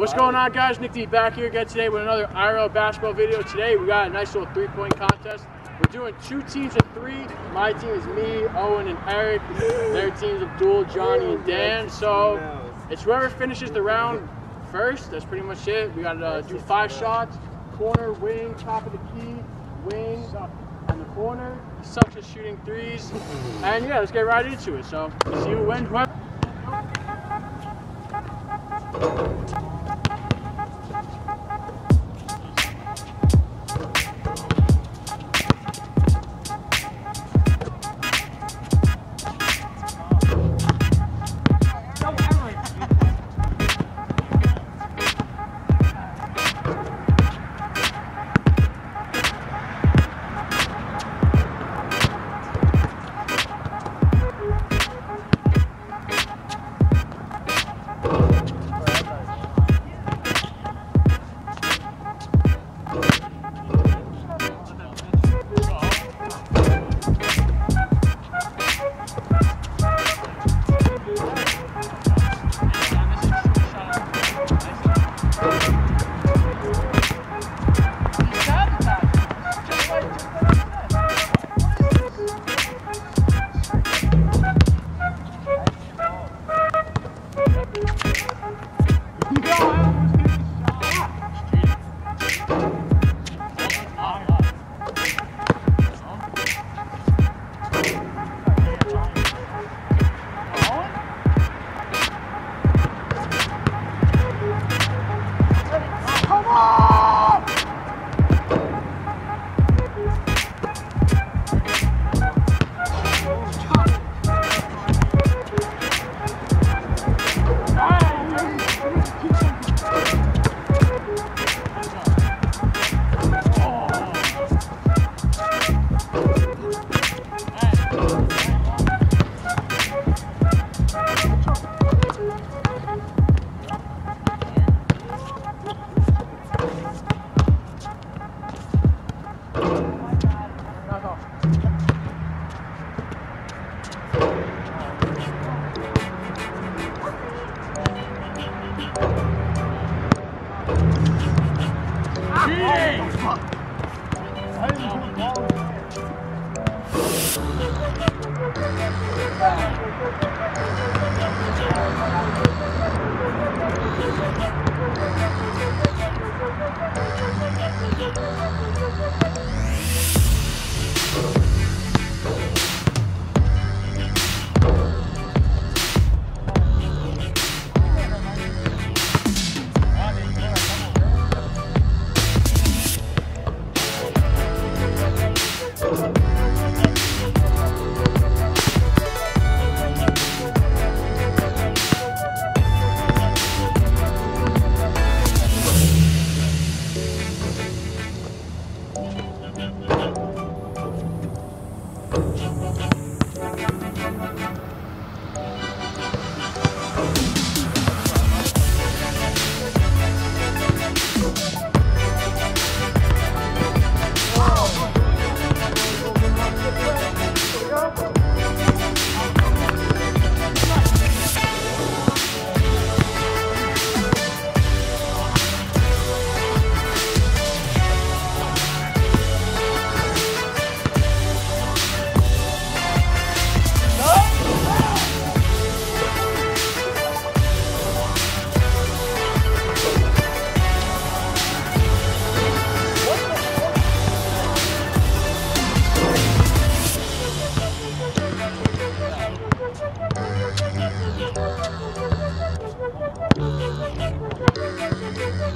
What's going on guys? Nick D back here again today with another IRL basketball video. Today we got a nice little three-point contest. We're doing two teams of three. My team is me, Owen, and Eric. Their team's Abdul, Johnny, and Dan. So it's whoever finishes the round first. That's pretty much it. We gotta uh, do five shots. Corner, wing, top of the key, wing, on the corner. He sucks at shooting threes. And yeah, let's get right into it. So see who wins. Whoever Alright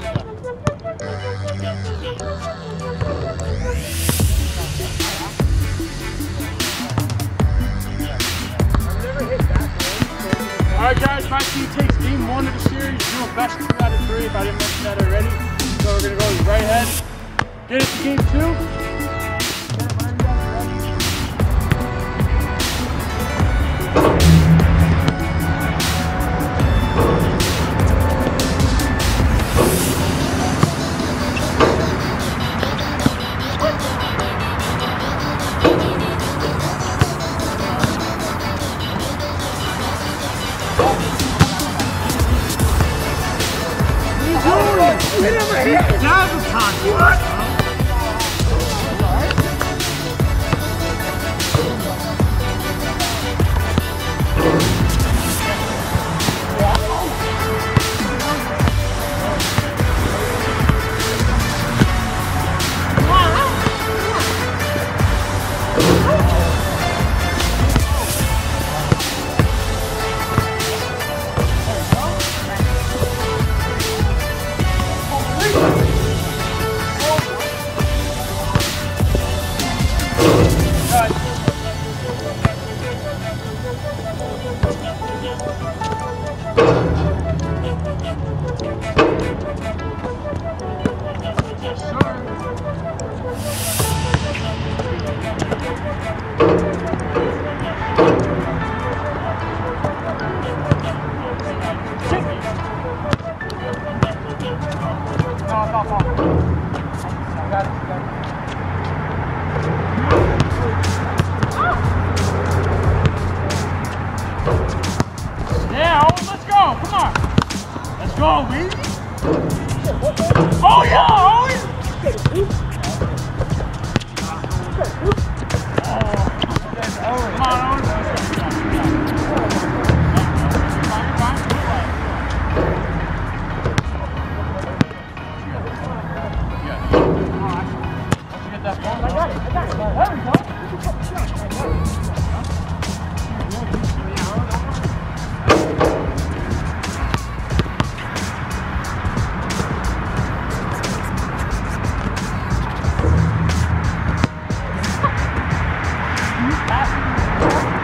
guys, my team takes game one of the series, doing best two out of three if I didn't mention that already. So we're gonna go right ahead. Get it to game two. Yeah, go, baby. Oh, yeah, Nice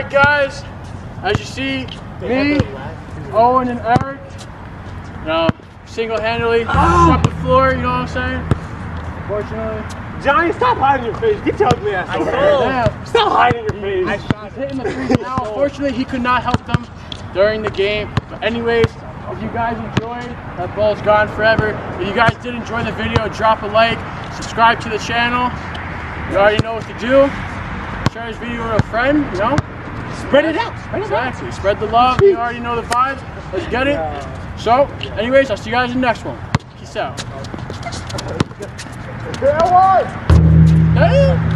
Right, guys. As you see, me, Owen, and Eric, you know, single-handedly ah! swept the floor. You know what I'm saying? Fortunately, Johnny, stop hiding your face. Get your ugly ass over here. Stop hiding your face. I He's hitting the three now. Unfortunately, he could not help them during the game. But anyways, if you guys enjoyed, that ball's gone forever. If you guys did enjoy the video, drop a like, subscribe to the channel. You already know what to do. Share this video with a friend, you know? Spread it out. Spread it out. Spread the love. You already know the vibes. Let's get it. So, anyways, I'll see you guys in the next one. Peace out. There was. Hey.